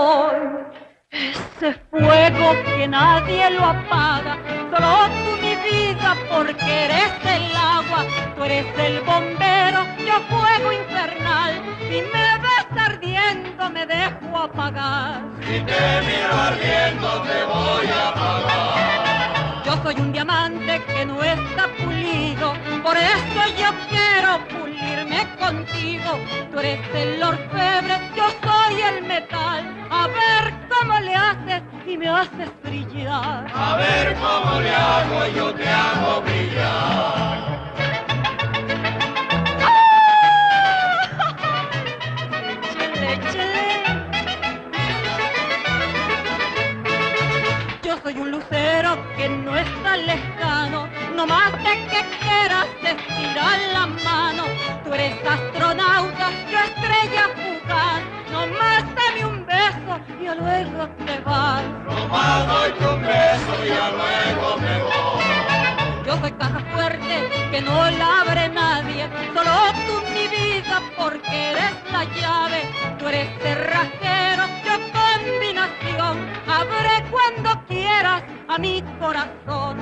Ese fuego que nadie lo apaga, solo tú mi vida porque eres el agua, tú eres el bombero, yo fuego infernal, si me ves ardiendo me dejo apagar. Si te miro ardiendo te voy a apagar. Yo soy un diamante que no está pulido, por eso yo quiero pulirme contigo. Tú eres el orfebre, yo soy el me haces brillar. A ver cómo le hago y yo te hago brillar. Yo soy un lucero que no está lejano, no más de que te vas. Nomás doy un beso y ya luego me voy. Yo soy caja fuerte que no la abre nadie, solo tú mi vida porque eres la llave. Tú eres cerrajero, yo combinación, abre cuando quieras a mi corazón.